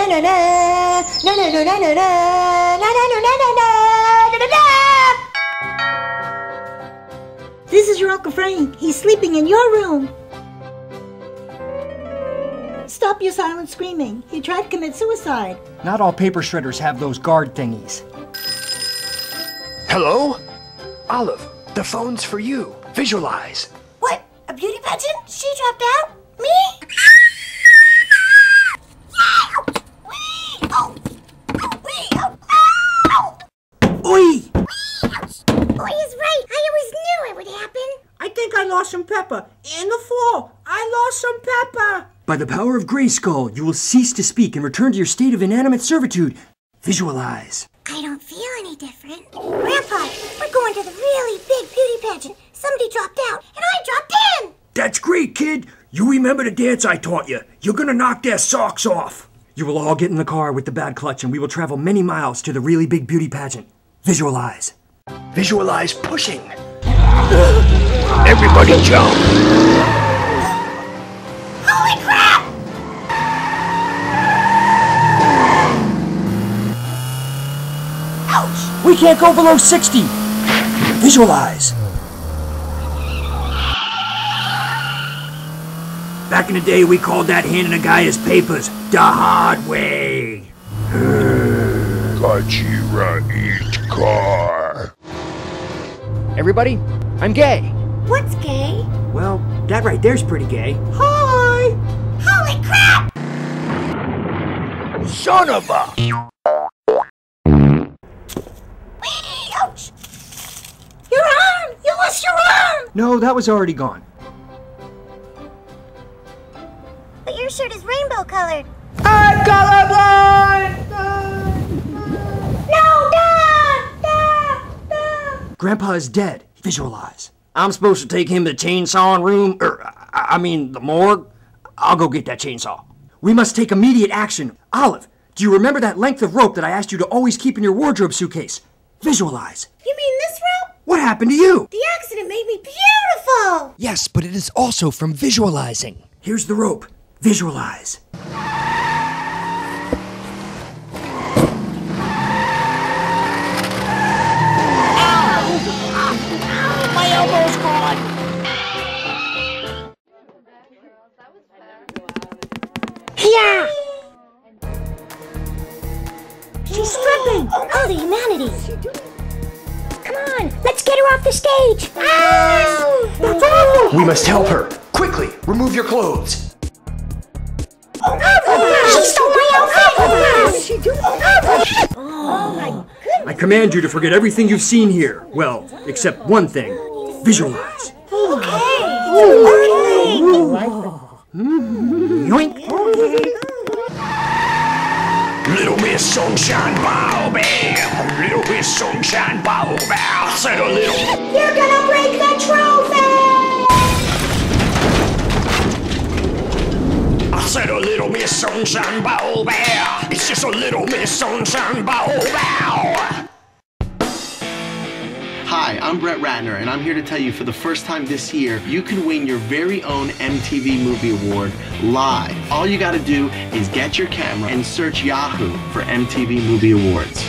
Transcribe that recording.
na na na na na na na na na na na na na na This is your Uncle Frank. He's sleeping in your room. Stop your silent screaming. He tried to commit suicide. Not all paper shredders have those guard thingies. Hello? Olive, the phone's for you. Visualize. What? A beauty pageant? She dropped out? Me? Oi! Boy is right. I always knew it would happen. I think I lost some pepper. In the fall, I lost some pepper. By the power of Grayskull, you will cease to speak and return to your state of inanimate servitude. Visualize. I don't feel any different. Grandpa, we're going to the really big beauty pageant. Somebody dropped out, and I dropped in. That's great, kid. You remember the dance I taught you. You're gonna knock their socks off. You will all get in the car with the bad clutch and we will travel many miles to the really big beauty pageant. Visualize. Visualize pushing. Everybody jump. Holy crap! Ouch! We can't go below 60! Visualize. Back in the day, we called that handing a guy his papers the hard way. Gajira eat car. Everybody, I'm gay. What's gay? Well, that right there's pretty gay. Hi. Holy crap! Son of a. Whee! Ouch! Your arm! You lost your arm! No, that was already gone. But your shirt is rainbow colored. I'm colorblind. No! Da! Da! Da! Grandpa is dead. Visualize. I'm supposed to take him to the chainsawing room, or I I mean the morgue. I'll go get that chainsaw. We must take immediate action. Olive, do you remember that length of rope that I asked you to always keep in your wardrobe suitcase? Visualize. You mean this rope? What happened to you? The accident made me beautiful! Yes, but it is also from visualizing. Here's the rope. Visualize. Yeah! She's stripping! all the humanity! Come on, let's get her off the stage! Ah! That's awful! We must help her. Quickly, remove your clothes. She stole my outfit! What she do? Oh my goodness! I command you to forget everything you've seen here. Well, except one thing. Visualize. Little Miss Sunshine Bow Bow. Little Miss Sunshine Bow Bow. Said a little. You're gonna break the trophy! I said a little Miss Sunshine Bow Bow. It's just a little Miss Sunshine Bow Bow. I'm Brett Ratner, and I'm here to tell you for the first time this year, you can win your very own MTV Movie Award live. All you gotta do is get your camera and search Yahoo for MTV Movie Awards.